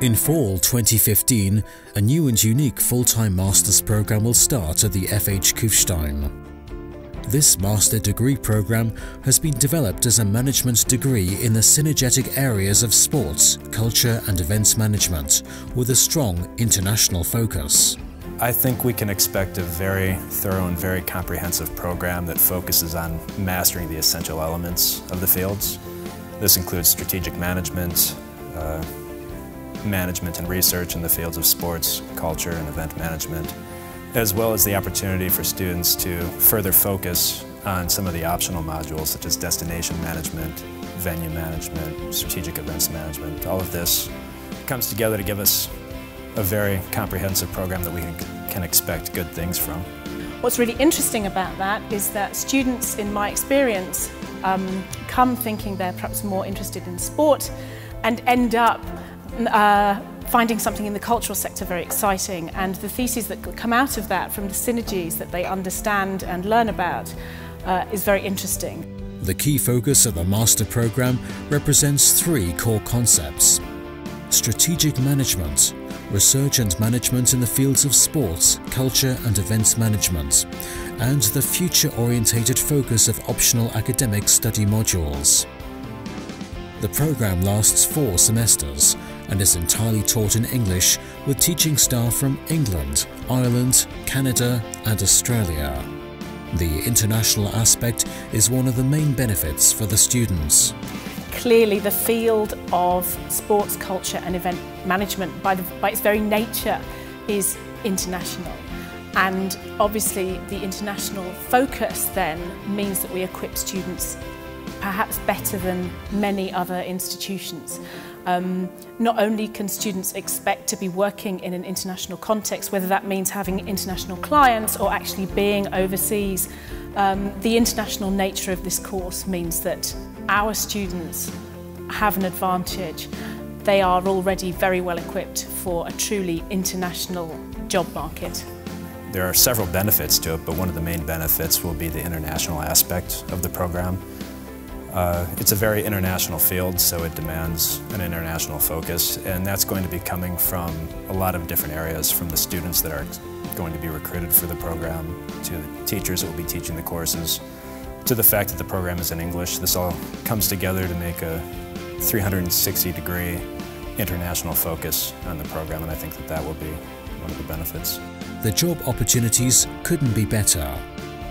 In fall 2015, a new and unique full-time master's program will start at the FH Kufstein. This master degree program has been developed as a management degree in the synergetic areas of sports, culture and events management, with a strong international focus. I think we can expect a very thorough and very comprehensive program that focuses on mastering the essential elements of the fields. This includes strategic management, uh, management and research in the fields of sports, culture, and event management, as well as the opportunity for students to further focus on some of the optional modules such as destination management, venue management, strategic events management. All of this comes together to give us a very comprehensive program that we can expect good things from. What's really interesting about that is that students, in my experience, um, come thinking they're perhaps more interested in sport and end up uh, finding something in the cultural sector very exciting and the theses that come out of that from the synergies that they understand and learn about uh, is very interesting. The key focus of the master program represents three core concepts. Strategic management, research and management in the fields of sports, culture and events management, and the future-orientated focus of optional academic study modules. The program lasts four semesters and is entirely taught in English with teaching staff from England, Ireland, Canada and Australia. The international aspect is one of the main benefits for the students. Clearly the field of sports culture and event management by, the, by its very nature is international and obviously the international focus then means that we equip students perhaps better than many other institutions. Um, not only can students expect to be working in an international context, whether that means having international clients or actually being overseas, um, the international nature of this course means that our students have an advantage. They are already very well equipped for a truly international job market. There are several benefits to it, but one of the main benefits will be the international aspect of the program. Uh, it's a very international field, so it demands an international focus, and that's going to be coming from a lot of different areas, from the students that are going to be recruited for the program, to the teachers that will be teaching the courses, to the fact that the program is in English. This all comes together to make a 360 degree international focus on the program, and I think that that will be one of the benefits. The job opportunities couldn't be better.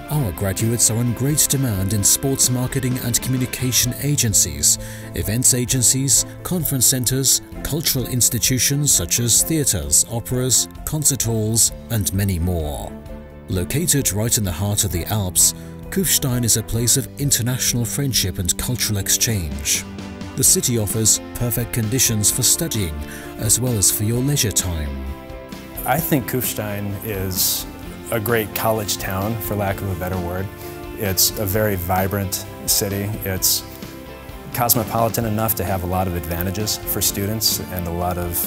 Our graduates are in great demand in sports marketing and communication agencies, events agencies, conference centres, cultural institutions such as theatres, operas, concert halls and many more. Located right in the heart of the Alps, Kufstein is a place of international friendship and cultural exchange. The city offers perfect conditions for studying as well as for your leisure time. I think Kufstein is a great college town, for lack of a better word. It's a very vibrant city. It's cosmopolitan enough to have a lot of advantages for students and a lot of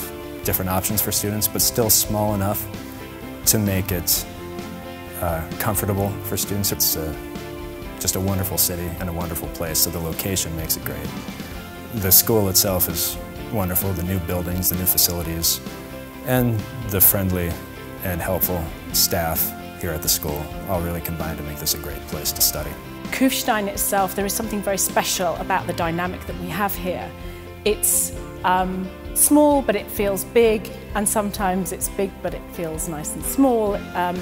different options for students, but still small enough to make it uh, comfortable for students. It's uh, just a wonderful city and a wonderful place, so the location makes it great. The school itself is wonderful, the new buildings, the new facilities, and the friendly and helpful staff here at the school all really combine to make this a great place to study. Kufstein itself, there is something very special about the dynamic that we have here. It's um, small but it feels big and sometimes it's big but it feels nice and small. Um,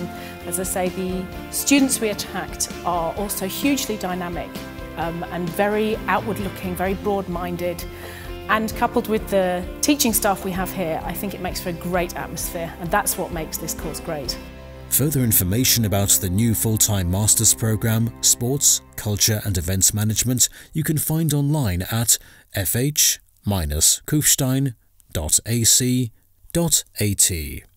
as I say, the students we attract are also hugely dynamic um, and very outward looking, very broad-minded and coupled with the teaching staff we have here, I think it makes for a great atmosphere and that's what makes this course great. Further information about the new full-time master's program, Sports, Culture and Events Management you can find online at fh-kufstein.ac.at.